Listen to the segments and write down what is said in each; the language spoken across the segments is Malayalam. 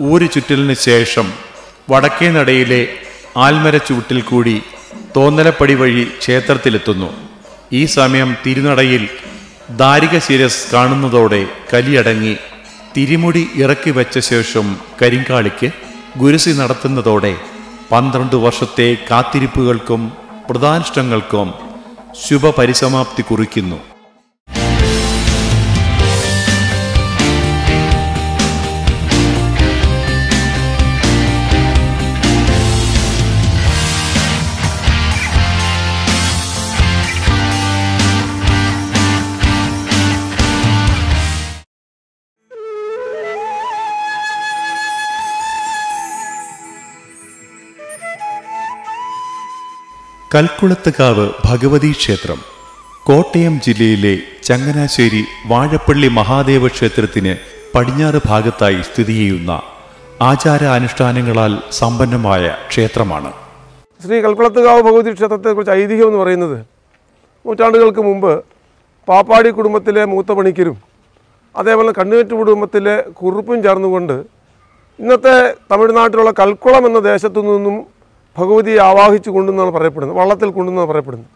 ഊരു ചുറ്റലിന് ശേഷം വടക്കേ നടയിലെ ആൽമരച്ചുവട്ടിൽ കൂടി തോന്നലപ്പടി വഴി ക്ഷേത്രത്തിലെത്തുന്നു. ഈ സമയം തിരുനടയിൽ ദാരിക ശിരസ് കാണുന്നതോടെ കലിയടങ്ങി തിരിമുടി ഇറക്കി വെച്ച ശേഷം കരിങ്കാളിക്ക് ഗുരുസി നടത്തുന്നതോടെ പന്ത്രണ്ട് വർഷത്തെ കാത്തിരിപ്പുകൾക്കും പ്രധാനിഷ്ടങ്ങൾക്കും ശുഭപരിസമാപ്തി കുറിക്കുന്നു. കൽക്കുളത്തുകാവ് ഭഗവതി ക്ഷേത്രം. കോട്ടയം ജില്ലയിലെ ചങ്ങനാശ്ശേരി വാഴപ്പള്ളി മഹാദേവ ക്ഷേത്രത്തിന് പടിഞ്ഞാറ് ഭാഗത്തായി സ്ഥിതി ചെയ്യുന്ന ആചാര അനുഷ്ഠാനങ്ങളാൽ സമ്പന്നമായ ക്ഷേത്രമാണ്. ശ്രീ കൽക്കുളത്തുകാവ് ഭഗവതി ക്ഷേത്രത്തെക്കുറിച്ച് ഐതിഹ്യം എന്ന് പറയുന്നത് നൂറ്റാണ്ടുകൾക്ക് മുമ്പ് പാപ്പാടി കുടുംബത്തിലെ മൂത്ത പണിക്കരും അതേപോലെ കണ്ണുകെട്ട് കുടുംബത്തിലെ കുറുപ്പും ചേർന്നുകൊണ്ട് ഇന്നത്തെ തമിഴ്നാട്ടിലുള്ള കൽക്കുളം എന്ന ദേശത്തു നിന്നും ഭഗവതിയെ ആവാഹിച്ചു കൊണ്ടുവന്നാണ് പറയപ്പെടുന്നത് വള്ളത്തിൽ കൊണ്ടുവന്നാണ് പറയപ്പെടുന്നത്.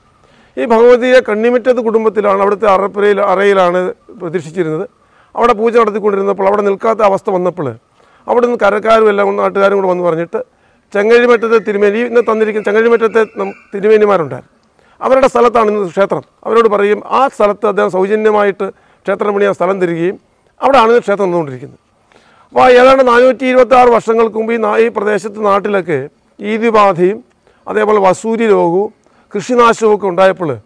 ഈ ഭഗവതിയെ കണ്ണിമറ്റത്ത് കുടുംബത്തിലാണ് അവിടുത്തെ അറപ്പുരയിൽ അറയിലാണ് പ്രതീക്ഷിച്ചിരുന്നത്. അവിടെ പൂജ നടത്തിക്കൊണ്ടിരുന്നപ്പോൾ അവിടെ നിൽക്കാത്ത അവസ്ഥ വന്നപ്പോൾ അവിടെ നിന്ന് കരക്കാരും എല്ലാം നാട്ടുകാരും കൂടെ വന്ന് പറഞ്ഞിട്ട് ചെങ്ങഴിമറ്റത്തെ തിരുമേനി ഇന്ന് തന്നിരിക്കുന്ന ചെങ്ങഴിമറ്റത്തെ തിരുമേനിമാരുണ്ടായിരുന്നു. അവരുടെ സ്ഥലത്താണ് ഇന്ന് ക്ഷേത്രം. അവരോട് പറയും ആ സ്ഥലത്ത് അദ്ദേഹം സൗജന്യമായിട്ട് ക്ഷേത്രം പണിയാൻ സ്ഥലം തരികയും അവിടെയാണ് ക്ഷേത്രം നിന്നുകൊണ്ടിരിക്കുന്നത് അപ്പോൾ ഏതാണ്ട് നാനൂറ്റി ഇരുപത്തി ആറ് വർഷങ്ങൾക്ക് മുമ്പ് ഈ പ്രദേശത്ത് നാട്ടിലൊക്കെ ഈതിബാധയും അതേപോലെ വസൂരി രോഗവും കൃഷിനാശവും ഒക്കെ ഉണ്ടായപ്പോൾ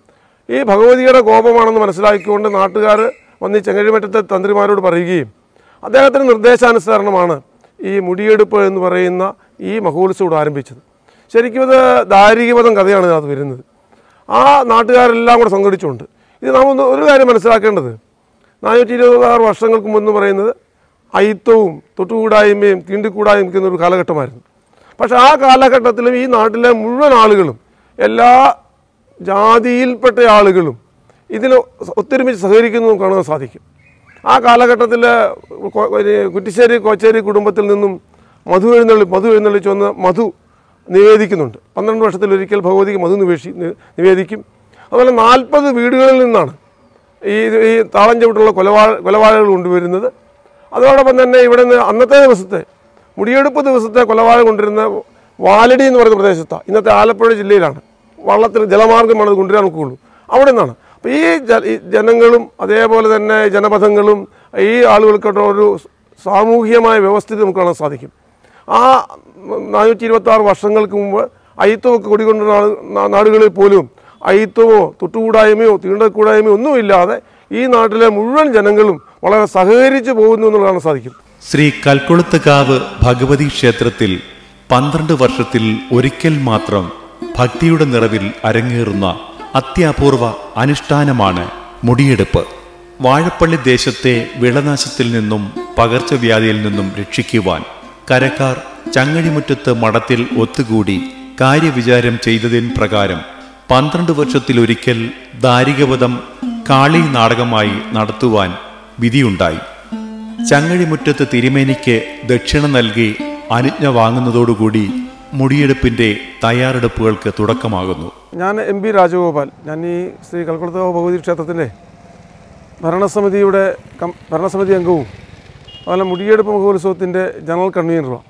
ഈ ഭഗവതിയുടെ കോപമാണെന്ന് മനസ്സിലാക്കിക്കൊണ്ട് നാട്ടുകാർ വന്ന് ചെങ്ങഴിമറ്റത്തെ തന്ത്രിമാരോട് പറയുകയും അദ്ദേഹത്തിന്റെ നിർദ്ദേശാനുസരണമാണ് ഈ മുടിയെടുപ്പ് എന്ന് പറയുന്ന ഈ മഹോത്സവം ഇവിടെ ആരംഭിച്ചത്. ശരിക്കും ഇത് ദാരികപദം കഥയാണ് അത് വരുന്നത്. ആ നാട്ടുകാരെല്ലാം കൂടെ സംഘടിച്ചുകൊണ്ട് ഇത് നാം ഒന്ന് ഒരു കാര്യം മനസ്സിലാക്കേണ്ടത്. നാനൂറ്റി ഇരുപതാറ് വർഷങ്ങൾക്ക് മുമ്പ് എന്ന് പറയുന്നത് അയിത്തവും തൊട്ടുകൂടായ്മയും തീണ്ടിക്കൂടായ്മയും ഒരു കാലഘട്ടമായിരുന്നു. പക്ഷേ ആ കാലഘട്ടത്തിലും ഈ നാട്ടിലെ മുഴുവൻ ആളുകളും എല്ലാ ജാതിയിൽപ്പെട്ട ആളുകളും ഇതിൽ ഒത്തൊരുമിച്ച് സഹകരിക്കുന്നു കാണാൻ സാധിക്കും. ആ കാലഘട്ടത്തിൽ കുറ്റിശ്ശേരി കോച്ചേരി കുടുംബത്തിൽ നിന്നും മധു എഴുന്നള്ളി മധു എഴുന്നള്ളിച്ച് വന്ന് മധു നിവേദിക്കുന്നുണ്ട്. പന്ത്രണ്ട് വർഷത്തിലൊരിക്കൽ ഭഗവതിക്ക് മധു നിവേശി നിവേദിക്കും. അതുപോലെ നാൽപ്പത് വീടുകളിൽ നിന്നാണ് ഈ ഈ താളം ചവിട്ടുള്ള കൊലവാഴകൾ കൊണ്ടുവരുന്നത്. അതോടൊപ്പം തന്നെ ഇവിടെ നിന്ന് അന്നത്തെ ദിവസത്തെ മുടിയെടുപ്പ് ദിവസത്തെ കൊലപാതകം കൊണ്ടിരുന്ന വാലടി എന്ന് പറയുന്ന പ്രദേശത്താണ് ഇന്നത്തെ ആലപ്പുഴ ജില്ലയിലാണ്. വള്ളത്തിൽ ജലമാർഗമാണ് അത് കൊണ്ടുവരാൻ നോക്കുകയുള്ളൂ അവിടെ നിന്നാണ്. അപ്പോൾ ഈ ജനങ്ങളും അതേപോലെ തന്നെ ജനപഥങ്ങളും ഈ ആളുകൾക്കൊക്കെ ഒരു സാമൂഹികമായ വ്യവസ്ഥിതി നമുക്ക് കാണാൻ സാധിക്കും. ആ നാനൂറ്റി ഇരുപത്തി ആറ് വർഷങ്ങൾക്ക് മുമ്പ് അയിത്തമൊക്കെ കൊടികൊണ്ട നാടുകളിൽ പോലും അയിത്തമോ തൊട്ടുകൂടായ്മയോ തീണ്ടക്കൂടായ്മയോ ഒന്നുമില്ലാതെ ഈ നാട്ടിലെ മുഴുവൻ ജനങ്ങളും വളരെ സഹകരിച്ച് പോകുന്നു എന്നുള്ളതാണ് സാധിക്കും. ശ്രീ കൽക്കുളത്തുകാവ് ഭഗവതി ക്ഷേത്രത്തിൽ പന്ത്രണ്ട് വർഷത്തിൽ ഒരിക്കൽ മാത്രം ഭക്തിയുടെ നിറവിൽ അരങ്ങേറുന്ന അത്യപൂർവ അനുഷ്ഠാനമാണ് മുടിയെടുപ്പ്. വാഴപ്പള്ളി ദേശത്തെ വിളനാശത്തിൽ നിന്നും പകർച്ചവ്യാധിയിൽ നിന്നും രക്ഷിക്കുവാൻ കരക്കാർ ചങ്ങഴിമുറ്റത്ത് മഠത്തിൽ ഒത്തുകൂടി കാര്യവിചാരം ചെയ്തതിൻ പ്രകാരം പന്ത്രണ്ട് വർഷത്തിലൊരിക്കൽ ദാരികവധം കാളി നാടകമായി നടത്തുവാൻ വിധിയുണ്ടായി. ചങ്ങഴിമുറ്റത്ത് തിരുമേനിക്ക് ദക്ഷിണ നൽകി അനുജ്ഞ വാങ്ങുന്നതോടുകൂടി മുടിയെടുപ്പിന്റെ തയ്യാറെടുപ്പുകൾക്ക് തുടക്കമാകുന്നു. ഞാൻ എം പി രാജഗോപാൽ. ഞാൻ ഈ ശ്രീ കൽക്കുളത്ത് ഭഗവതി ക്ഷേത്രത്തിന്റെ ഭരണസമിതിയുടെ ഭരണസമിതി അംഗവും അതുപോലെ മുടിയെടുപ്പ് മഹോത്സവത്തിന്റെ ജനറൽ കൺവീനറുമാണ്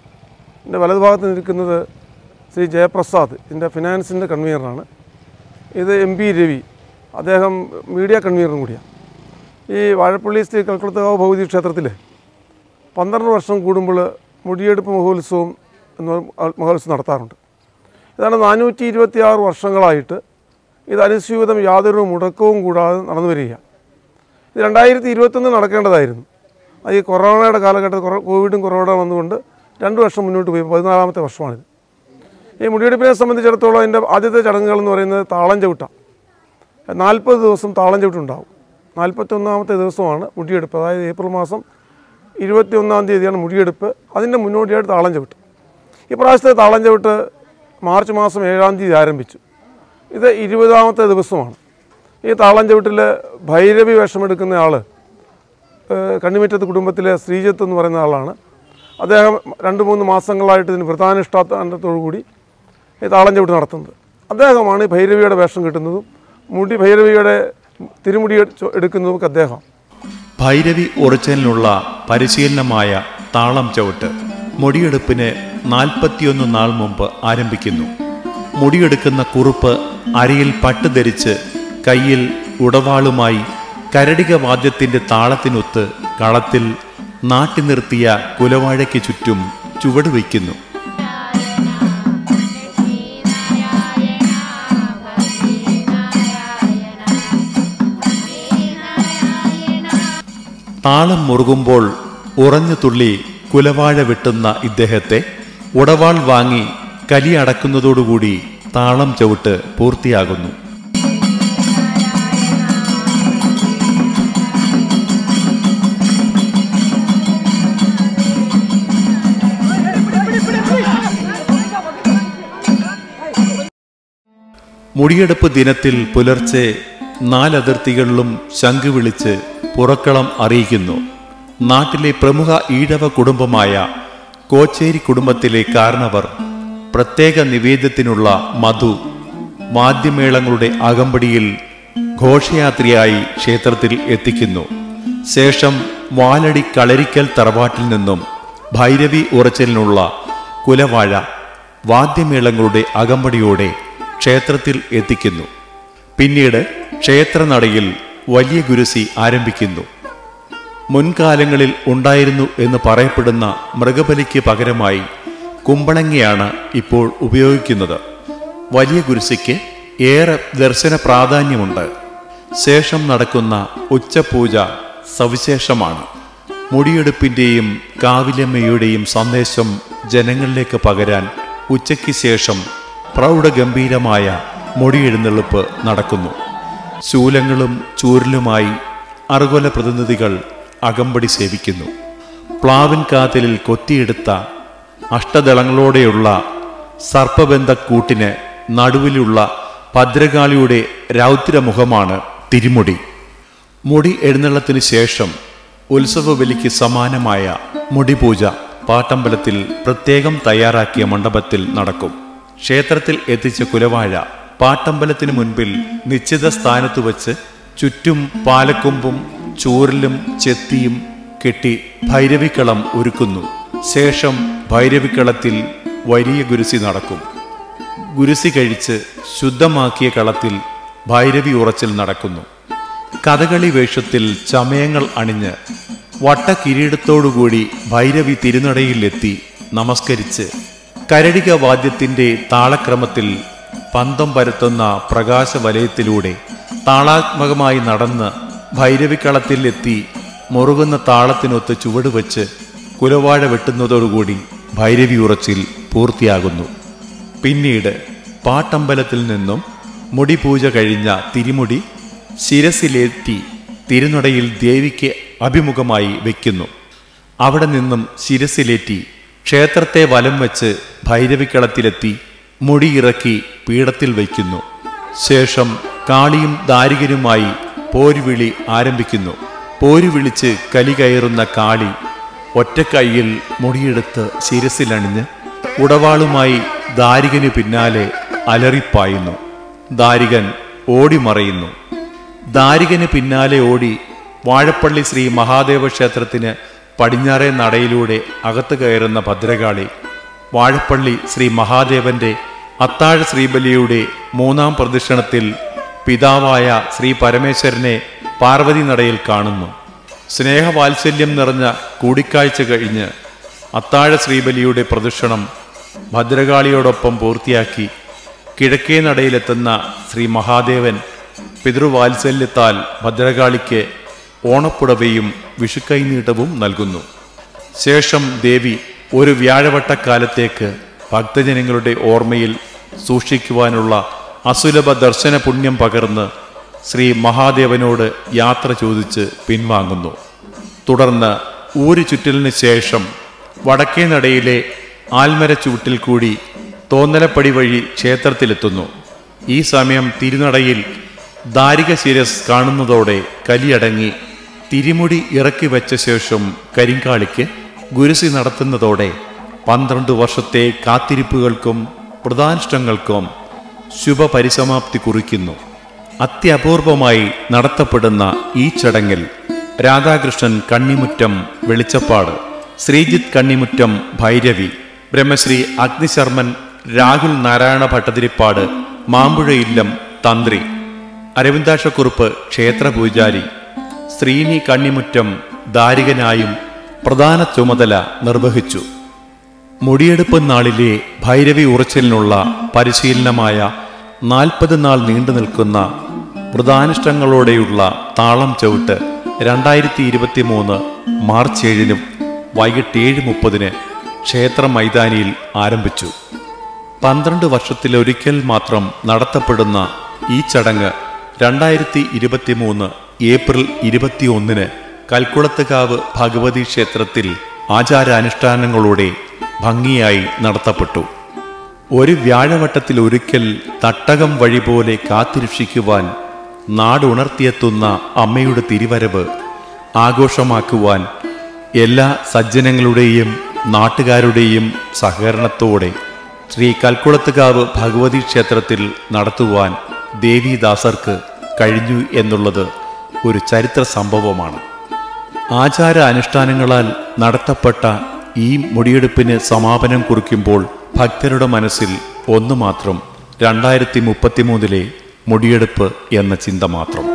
എന്റെ വലതുഭാഗത്ത് നിൽക്കുന്നത് ശ്രീ ജയപ്രസാദ് ഇതിന്റെ ഫിനാൻസിന്റെ കൺവീനറാണ്. ഇത് എം പി രവി. അദ്ദേഹം മീഡിയ കൺവീനറും കൂടിയാണ്. ഈ വാഴപ്പള്ളി ശ്രീ കൽക്കുളത്തകാവ് ഭൗതി ക്ഷേത്രത്തിൽ പന്ത്രണ്ട് വർഷം കൂടുമ്പോൾ മുടിയെടുപ്പ് മഹോത്സവം എന്ന് മഹോത്സവം നടത്താറുണ്ട്. ഇതാണ് നാനൂറ്റി ഇരുപത്തി ആറ് വർഷങ്ങളായിട്ട് ഇത് അനുസ്യൂതം യാതൊരു മുടക്കവും കൂടാതെ നടന്നു വരിക ഇത് രണ്ടായിരത്തി ഇരുപത്തൊന്ന് നടക്കേണ്ടതായിരുന്നു. അത് ഈ കൊറോണയുടെ കാലഘട്ടത്തിൽ കോവിഡും കൊറോണ വന്നുകൊണ്ട് രണ്ട് വർഷം മുന്നോട്ട് പോയി. പതിനാലാമത്തെ വർഷമാണിത്. ഈ മുടിയെടുപ്പിനെ സംബന്ധിച്ചിടത്തോളം അതിന്റെ ആദ്യത്തെ ചടങ്ങുകൾ എന്ന് പറയുന്നത് താളം ചവിട്ടാണ്. നാൽപ്പത് ദിവസം താളം ചവിട്ടുണ്ടാവും. നാൽപ്പത്തൊന്നാമത്തെ ദിവസമാണ് മുടിയെടുപ്പ്. അതായത് ഏപ്രിൽ മാസം ഇരുപത്തി ഒന്നാം തീയതിയാണ് മുടിയെടുപ്പ്. അതിന്റെ മുന്നോടിയായിട്ട് താളഞ്ചവിട്ട് ഈ പ്രാവശ്യത്തെ താളം ചവിട്ട് മാർച്ച് മാസം ഏഴാം തീയതി ആരംഭിച്ചു. ഇത് ഇരുപതാമത്തെ ദിവസമാണ്. ഈ താളം ചവിട്ടിൽ ഭൈരവി വേഷമെടുക്കുന്ന ആൾ കണ്ണിമറ്റത്ത് കുടുംബത്തിലെ ശ്രീജത്ത് എന്ന് പറയുന്ന ആളാണ്. അദ്ദേഹം രണ്ട് മൂന്ന് മാസങ്ങളായിട്ട് ഇതിന് വ്രതാനുഷ്ഠാനത്തോടുകൂടി ഈ താളഞ്ചവിട്ട് നടത്തുന്നത്. അദ്ദേഹമാണ് ഭൈരവിയുടെ വേഷം കിട്ടുന്നതും മുടി ഭൈരവിയുടെ തിരുമുടി എടു- എടുക്കുന്നതും അദ്ദേഹം. ഭൈരവി ഒറിജിനലിനുള്ള പരിശീലനമായ താളം ചവിട്ട് മുടിയെടുപ്പിന് നാൽപ്പത്തിയൊന്ന് നാൾ മുമ്പ് ആരംഭിക്കുന്നു. മുടിയെടുക്കുന്ന കുറുപ്പ് അരയിൽ പട്ട് ധരിച്ച് കയ്യിൽ ഉടവാളുമായി കരടിക വാദ്യത്തിന്റെ താളത്തിനൊത്ത് കളത്തിൽ നാട്ടി നിർത്തിയ കുലവാഴയ്ക്ക് ചുറ്റും ചുവട് താളം മുറുകുമ്പോൾ ഉറഞ്ഞു തുള്ളി കുലവാഴ വെട്ടുന്ന ഇദ്ദേഹത്തെ ഉടവാൾ വാങ്ങി കലി അടക്കുന്നതോടുകൂടി താളം ചവിട്ട് പൂർത്തിയാകുന്നു. മുടിയെടുപ്പ് ദിനത്തിൽ പുലർച്ചെ നാലതിർത്തികളിലും ശംഖ് വിളിച്ച് പുറക്കളം അറിയിക്കുന്നു. നാട്ടിലെ പ്രമുഖ ഈഴവ കുടുംബമായ കോച്ചേരി കുടുംബത്തിലെ കാരണവർ പ്രത്യേക നിവേദ്യത്തിനുള്ള മധു വാദ്യമേളങ്ങളുടെ അകമ്പടിയിൽ ഘോഷയാത്രയായി ക്ഷേത്രത്തിൽ എത്തിക്കുന്നു. ശേഷം വാലടി കളരിക്കൽ തറവാട്ടിൽ നിന്നും ഭൈരവി ഉറച്ചലിനുള്ള കുലവാഴ വാദ്യമേളങ്ങളുടെ അകമ്പടിയോടെ ക്ഷേത്രത്തിൽ എത്തിക്കുന്നു. പിന്നീട് ക്ഷേത്രനടയിൽ വലിയ ഗുരുസി ആരംഭിക്കുന്നു. മുൻകാലങ്ങളിൽ ഉണ്ടായിരുന്നു എന്ന് പറയപ്പെടുന്ന മൃഗബലിക്ക് പകരമായി കുമ്പളങ്ങയാണ് ഇപ്പോൾ ഉപയോഗിക്കുന്നത്. വലിയ ഗുരുസിക്ക് ഏറെ ദർശന പ്രാധാന്യമുണ്ട്. ശേഷം നടക്കുന്ന ഉച്ചപൂജ സവിശേഷമാണ്. മുടിയെടുപ്പിന്റെയും കാവിലമ്മയുടെയും സന്ദേശം ജനങ്ങളിലേക്ക് പകരാൻ ഉച്ചയ്ക്ക് ശേഷം പ്രൗഢഗംഭീരമായ മുടിയെഴുന്നള്ളിപ്പ് നടക്കുന്നു. ശൂലങ്ങളും ചൂരലുമായി അറുകൊല പ്രതിനിധികൾ അകമ്പടി സേവിക്കുന്നു. പ്ലാവിൻ കാതലിൽ കൊത്തിയെടുത്ത അഷ്ടദളങ്ങളോടെയുള്ള സർപ്പബന്ധക്കൂട്ടിന് നടുവിലുള്ള ഭദ്രകാളിയുടെ രൗദ്രമുഖമാണ് തിരുമുടി. മുടി എഴുന്നള്ളത്തിന് ശേഷം ഉത്സവ ബലിക്ക് സമാനമായ മുടിപൂജ പാട്ടമ്പലത്തിൽ പ്രത്യേകം തയ്യാറാക്കിയ മണ്ഡപത്തിൽ നടക്കും. ക്ഷേത്രത്തിൽ എത്തിച്ച കുലവാഴ പാട്ടമ്പലത്തിന് മുൻപിൽ നിശ്ചിത സ്ഥാനത്ത് വച്ച് ചുറ്റും പാലക്കൊമ്പും ചൂരലും ചെത്തിയും കെട്ടി ഭൈരവിക്കളം ഒരുക്കുന്നു. ശേഷം ഭൈരവിക്കളത്തിൽ വലിയ ഗുരുസി നടക്കും. ഗുരുസി കഴിച്ച് ശുദ്ധമാക്കിയ കളത്തിൽ ഭൈരവി ഉറച്ചിൽ നടക്കുന്നു. കഥകളി വേഷത്തിൽ ചമയങ്ങൾ അണിഞ്ഞ് വട്ടക്കിരീടത്തോടുകൂടി ഭൈരവി തിരുനടയിലെത്തി നമസ്കരിച്ച് കരടിക വാദ്യത്തിന്റെ താളക്രമത്തിൽ പന്തം പരത്തുന്ന പ്രകാശവലയത്തിലൂടെ താളാത്മകമായി നടന്ന് ഭൈരവിക്കളത്തിൽ എത്തി മുറുകുന്ന താളത്തിനൊത്ത് ചുവട് വച്ച് കുലവാഴ വെട്ടുന്നതോടുകൂടി ഭൈരവി ഉറച്ചിൽ പൂർത്തിയാകുന്നു. പിന്നീട് പാട്ടമ്പലത്തിൽ നിന്നും മുടിപൂജ കഴിഞ്ഞ തിരിമുടി ശിരസിലേറ്റി തിരുനടയിൽ ദേവിക്ക് അഭിമുഖമായി വയ്ക്കുന്നു അവിടെ നിന്നും ശിരസിലേറ്റി ക്ഷേത്രത്തെ വലം വെച്ച് ഭൈരവിക്കളത്തിലെത്തി മുടിയിറക്കി പീഠത്തിൽ വയ്ക്കുന്നു. ശേഷം കാളിയും ദാരികരുമായി പോരുവിളി ആരംഭിക്കുന്നു. പോരുവിളിച്ച് കലി കയറുന്ന കാളി ഒറ്റക്കൈയിൽ മുടിയെടുത്ത് ശിരസിലണിഞ്ഞ് ഉടവാളുമായി ദാരികന് പിന്നാലെ അലറിപ്പായുന്നു. ദാരികൻ ഓടിമറയുന്നു. ദാരികന് പിന്നാലെ ഓടി വാഴപ്പള്ളി ശ്രീ മഹാദേവ ക്ഷേത്രത്തിന് പടിഞ്ഞാറേ നടയിലൂടെ അകത്ത് കയറുന്ന ഭദ്രകാളി വാഴപ്പള്ളി ശ്രീ മഹാദേവന്റെ അത്താഴ ശ്രീബലിയുടെ മൂന്നാം പ്രദക്ഷിണത്തിൽ പിതാവായ ശ്രീ പരമേശ്വരനെ പാർവതി നടയിൽ കാണുന്നു. സ്നേഹവാത്സല്യം നിറഞ്ഞ കൂടിക്കാഴ്ച കഴിഞ്ഞ് അത്താഴ ശ്രീബലിയുടെ പ്രദക്ഷിണം ഭദ്രകാളിയോടൊപ്പം പൂർത്തിയാക്കി കിഴക്കേ നടയിലെത്തുന്ന ശ്രീ മഹാദേവൻ പിതൃവാത്സല്യത്താൽ ഭദ്രകാളിക്ക് ഓണപ്പുടവയും വിഷുക്കൈനീട്ടവും നൽകുന്നു. ശേഷം ദേവി ഒരു വ്യാഴവട്ടക്കാലത്തേക്ക് ഭക്തജനങ്ങളുടെ ഓർമ്മയിൽ സൂക്ഷിക്കുവാനുള്ള അസുലഭ ദർശന പുണ്യം പകർന്ന് ശ്രീ മഹാദേവനോട് യാത്ര ചോദിച്ച് പിൻവാങ്ങുന്നു. തുടർന്ന് ഊരു ചുറ്റലിന് ശേഷം വടക്കേ നടയിലെ ആൽമര ചുവട്ടിൽ കൂടി തോന്നലപ്പടി വഴി ക്ഷേത്രത്തിലെത്തുന്നു. ഈ സമയം തിരുനടയിൽ ദാരിക ശിരസ് കാണുന്നതോടെ കലിയടങ്ങി തിരിമുടി ഇറക്കി വെച്ച ശേഷം കരിങ്കാളിക്ക് ഗുരുസി നടത്തുന്നതോടെ പന്ത്രണ്ട് വർഷത്തെ കാത്തിരിപ്പുകൾക്കും പ്രധാനിഷ്ടങ്ങൾക്കും ശുഭപരിസമാപ്തി കുറിക്കുന്നു. അത്യപൂർവമായി നടത്തപ്പെടുന്ന ഈ ചടങ്ങിൽ രാധാകൃഷ്ണൻ കണ്ണിമുറ്റം വെളിച്ചപ്പാട് ശ്രീജിത്ത് കണ്ണിമുറ്റം ഭൈരവി ബ്രഹ്മശ്രീ അഗ്നിശർമ്മൻ രാഹുൽ നാരായണ ഭട്ടതിരിപ്പാട് മാമ്പുഴയില്ലം തന്ത്രി അരവിന്ദാക്ഷക്കുറുപ്പ് ക്ഷേത്രപൂജാരി ശ്രീനി കണ്ണിമുറ്റം ദാരികനായും പ്രധാന ചുമതല നിർവഹിച്ചു. മുടിയെടുപ്പ് നാളിലെ ഭൈരവി ഉറച്ചിലിനുള്ള പരിശീലനമായ നാൽപ്പത് നാൾ നീണ്ടു നിൽക്കുന്ന വ്രതാനിഷ്ടങ്ങളോടെയുള്ള താളം ചവിട്ട് രണ്ടായിരത്തി ഇരുപത്തി മൂന്ന് മാർച്ച് ഏഴിനും വൈകിട്ട് ഏഴ് മുപ്പതിന് ക്ഷേത്ര മൈതാനിയിൽ ആരംഭിച്ചു. പന്ത്രണ്ട് വർഷത്തിലൊരിക്കൽ മാത്രം നടത്തപ്പെടുന്ന ഈ ചടങ്ങ് രണ്ടായിരത്തി ഇരുപത്തി മൂന്ന് ഏപ്രിൽ ഇരുപത്തിയൊന്നിന് കൽക്കുളത്തുകാവ് ഭഗവതി ക്ഷേത്രത്തിൽ ആചാരാനുഷ്ഠാനങ്ങളോടെ ഭംഗിയായി നടത്തപ്പെട്ടു. ഒരു വ്യാഴവട്ടത്തിൽ ഒരിക്കൽ തട്ടകം വഴി പോലെ കാത്തിരക്ഷിക്കുവാൻ നാടുണർത്തിയെത്തുന്ന അമ്മയുടെ തിരിവരവ് ആഘോഷമാക്കുവാൻ എല്ലാ സജ്ജനങ്ങളുടെയും നാട്ടുകാരുടെയും സഹകരണത്തോടെ ശ്രീ കൽക്കുളത്തുകാവ് ഭഗവതി ക്ഷേത്രത്തിൽ നടത്തുവാൻ ദേവിദാസർക്ക് കഴിഞ്ഞു എന്നുള്ളത് ഒരു ചരിത്ര സംഭവമാണ്. ആചാര അനുഷ്ഠാനങ്ങളാൽ നടത്തപ്പെട്ട ഈ മുടിയെടുപ്പിന് സമാപനം കുറിക്കുമ്പോൾ ഭക്തരുടെ മനസ്സിൽ ഒന്നു മാത്രം രണ്ടായിരത്തി മുപ്പത്തിമൂന്നിലെ മുടിയെടുപ്പ് എന്ന ചിന്ത മാത്രം.